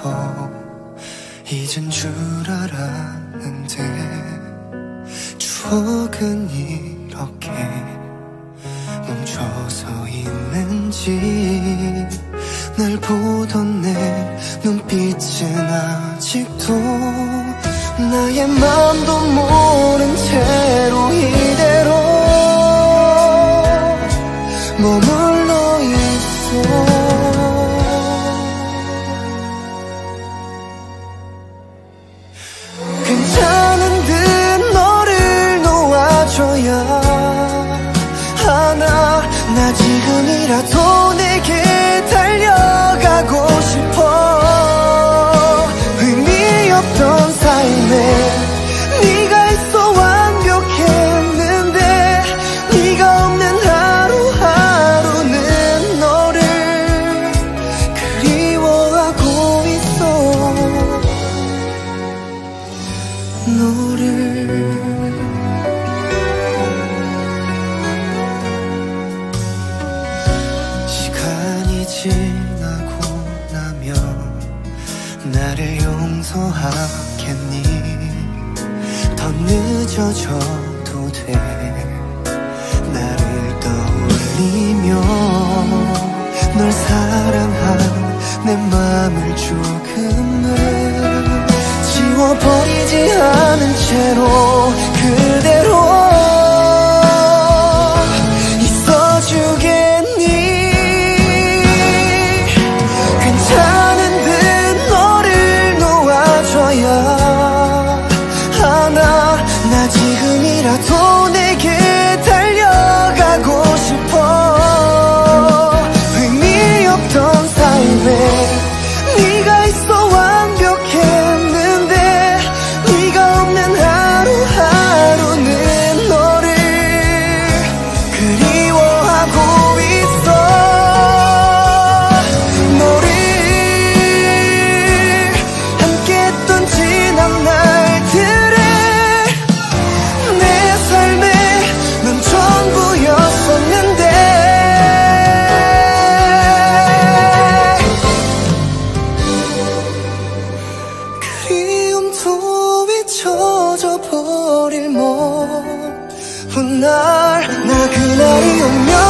있어서 이젠 줄 알았는데 추억은 이렇게 멈춰서 있는지 날 보던 내 눈빛은 아직도 나의 맘도 모른 너를 시간이 지나고 나면 나를 용서하겠니? 더 늦어져도 돼. 나를 떠올리며 널 사랑한 내 맘을 조금은 지워버 리지 않은 채로 그대로 있어주겠니? 괜찮은 듯 너를 놓아줘야 먼 날, 나 그날이 오면